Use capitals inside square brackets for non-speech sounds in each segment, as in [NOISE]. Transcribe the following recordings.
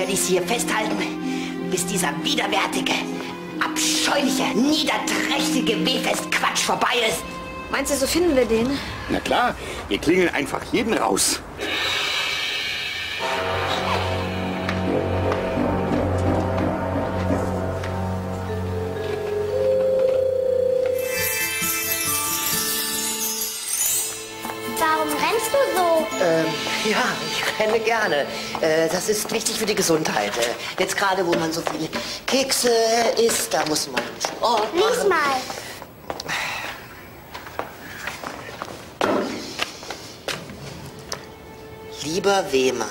werde ich sie hier festhalten, bis dieser widerwärtige, abscheuliche, niederträchtige Wehfest-Quatsch vorbei ist. Meinst du, so finden wir den? Na klar, wir klingeln einfach jeden raus. Warum rennst du so? Ähm, ja, ich renne gerne. Äh, das ist wichtig für die Gesundheit. Äh, jetzt gerade, wo man so viele Kekse isst, da muss man Sport Lies machen. mal. Lieber Wehmann,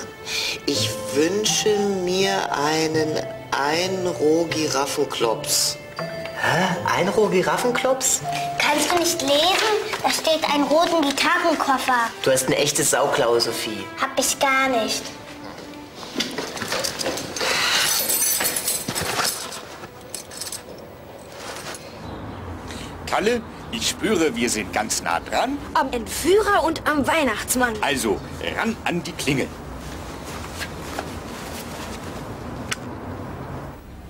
ich wünsche mir einen Einroh-Giraffenklops. Hä? Einroh-Giraffenklops? Kannst du nicht lesen? Da steht ein roten Gitarrenkoffer. Du hast eine echte Sauklaue, Sophie. Hab ich gar nicht. Kalle, ich spüre, wir sind ganz nah dran. Am Entführer und am Weihnachtsmann. Also ran an die Klingel.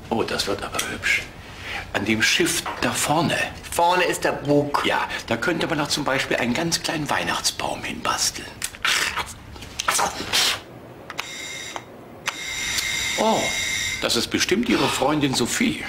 Oh, das wird aber hübsch. An dem Schiff da vorne. Vorne ist der Bug. Ja, da könnte man auch zum Beispiel einen ganz kleinen Weihnachtsbaum hinbasteln. Oh, das ist bestimmt Ihre Freundin Sophie.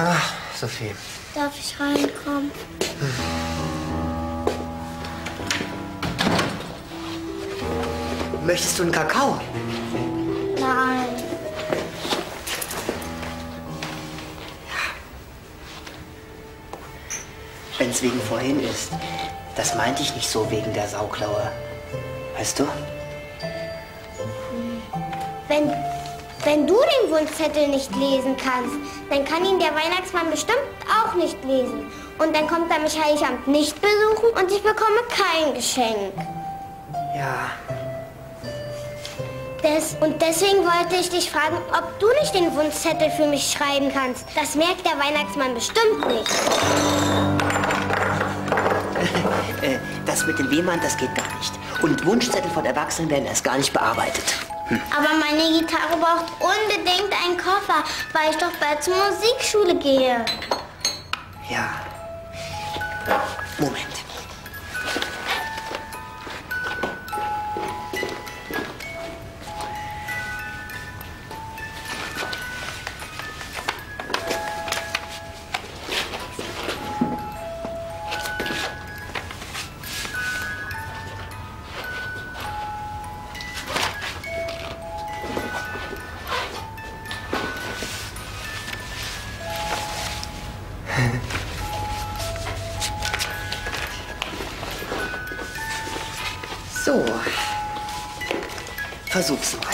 Ah, Sophie. Darf ich reinkommen? Möchtest du einen Kakao? Nein. Wenn es wegen vorhin ist. Das meinte ich nicht so wegen der Sauklaue. Weißt du? Wenn, wenn du den Wunschzettel nicht lesen kannst, dann kann ihn der Weihnachtsmann bestimmt auch nicht lesen. Und dann kommt er mich Heiligabend nicht besuchen und ich bekomme kein Geschenk. Ja. Des, und deswegen wollte ich dich fragen, ob du nicht den Wunschzettel für mich schreiben kannst. Das merkt der Weihnachtsmann bestimmt nicht. Äh, das mit dem Wehmann, das geht gar nicht. Und Wunschzettel von Erwachsenen werden erst gar nicht bearbeitet. Aber meine Gitarre braucht unbedingt einen Koffer, weil ich doch bald zur Musikschule gehe. Ja. Moment. So. Versuch's mal.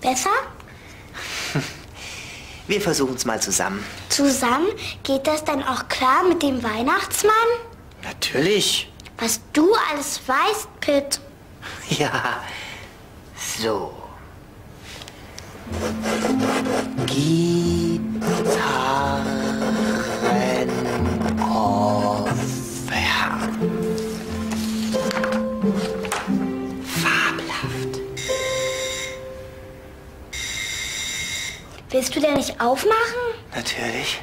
Besser? Wir versuchen's mal zusammen. Zusammen? Geht das dann auch klar mit dem Weihnachtsmann? Natürlich. Was du alles weißt, Pitt. [LAUGHS] Ja. So. Gitarrenkoffer. Fabelhaft. Willst du den nicht aufmachen? Natürlich.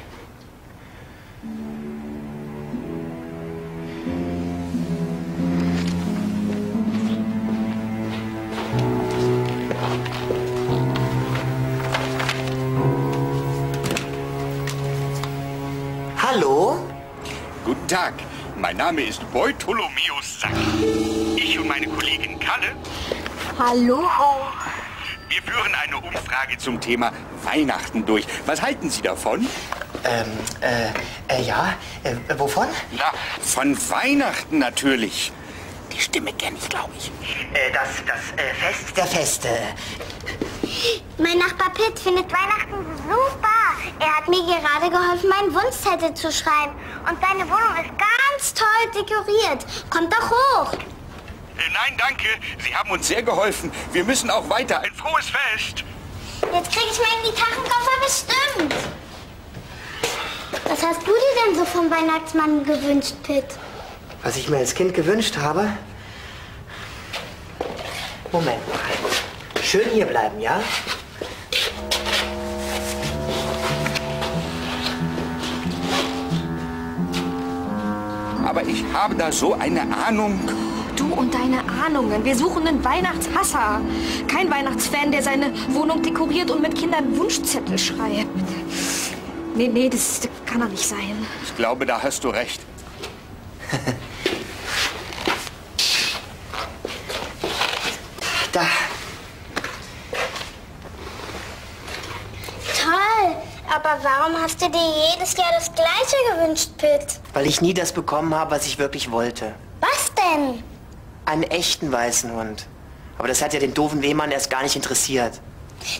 Mein Name ist Beutolomäus Sack. Ich und meine Kollegin Kalle, Hallo? Wir führen eine Umfrage zum Thema Weihnachten durch. Was halten Sie davon? Ähm, äh, äh ja, äh, wovon? Na, von Weihnachten natürlich. Die Stimme kenne ich, glaube ich. Äh, das, das äh, Fest der Feste. Mein Nachbar Pitt findet Weihnachten super. Er hat mir gerade geholfen, meinen Wunschzettel zu schreiben. Und seine Wohnung ist ganz toll dekoriert. Kommt doch hoch. Äh, nein, danke. Sie haben uns sehr geholfen. Wir müssen auch weiter. Ein frohes Fest. Jetzt kriege ich meinen Gitarrenkoffer bestimmt. Was hast du dir denn so vom Weihnachtsmann gewünscht, Pitt? Was ich mir als Kind gewünscht habe? Moment mal. Schön hier bleiben, ja? Aber ich habe da so eine Ahnung. Du und deine Ahnungen. Wir suchen einen Weihnachtshasser. Kein Weihnachtsfan, der seine Wohnung dekoriert und mit Kindern Wunschzettel schreibt. Nee, nee, das kann doch nicht sein. Ich glaube, da hast du recht. [LAUGHS] Da. Toll. Aber warum hast du dir jedes Jahr das Gleiche gewünscht, Pitt? Weil ich nie das bekommen habe, was ich wirklich wollte. Was denn? Einen echten weißen Hund. Aber das hat ja den doofen Wehmann erst gar nicht interessiert.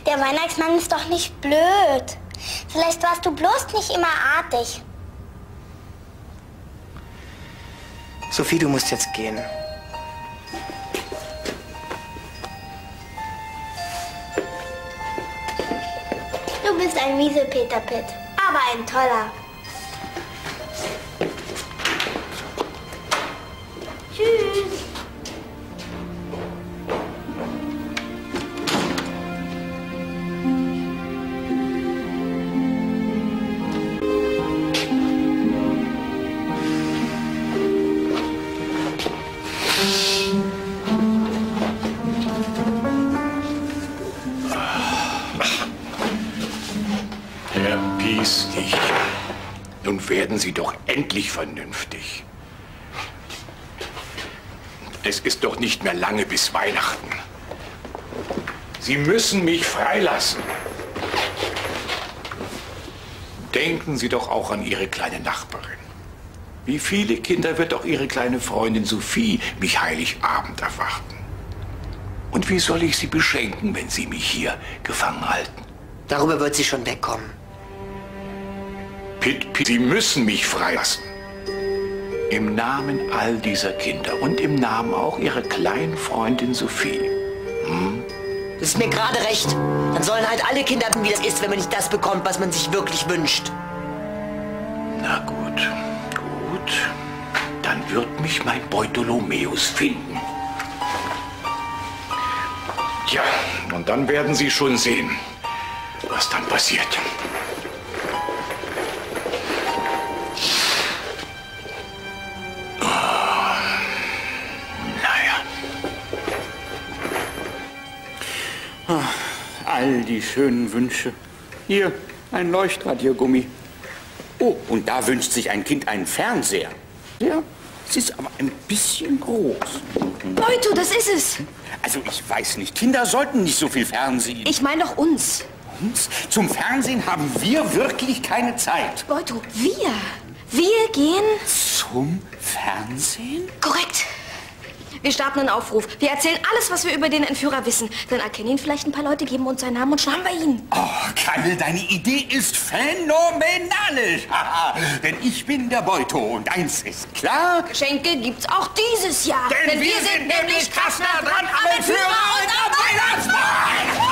Der Weihnachtsmann ist doch nicht blöd. Vielleicht warst du bloß nicht immer artig. Sophie, du musst jetzt gehen. Du bist ein miese Peter Pitt, aber ein toller. Tschüss. Verpiss dich. Nun werden Sie doch endlich vernünftig. Es ist doch nicht mehr lange bis Weihnachten. Sie müssen mich freilassen. Denken Sie doch auch an Ihre kleine Nachbarin. Wie viele Kinder wird auch Ihre kleine Freundin Sophie mich Heiligabend erwarten? Und wie soll ich sie beschenken, wenn Sie mich hier gefangen halten? Darüber wird sie schon wegkommen. Pitt, Pitt, Sie müssen mich freilassen. Im Namen all dieser Kinder und im Namen auch Ihrer kleinen Freundin Sophie. Das ist mir gerade recht. Dann sollen halt alle Kinder wissen, wie das ist, wenn man nicht das bekommt, was man sich wirklich wünscht. Na gut, gut. Dann wird mich mein Beutolomäus finden. Tja, und dann werden Sie schon sehen, was dann passiert. All die schönen Wünsche. Hier, ein Leuchtradiergummi. Oh, und da wünscht sich ein Kind einen Fernseher. Ja, es ist aber ein bisschen groß. Leuto, das ist es. Also ich weiß nicht, Kinder sollten nicht so viel Fernsehen. Ich meine doch uns. Uns? Zum Fernsehen haben wir wirklich keine Zeit. Leuto, wir. Wir gehen... Zum Fernsehen? Korrekt. Wir starten einen Aufruf. Wir erzählen alles, was wir über den Entführer wissen. Dann erkennen ihn vielleicht ein paar Leute, geben uns seinen Namen und schnappen wir ihn. Oh, Kalle, deine Idee ist phänomenalisch. Haha, Denn ich bin der Beuto und eins ist klar. Geschenke gibt's auch dieses Jahr. Denn, wir, sind nämlich krass nah dran am Entführer und am Weihnachtsmann.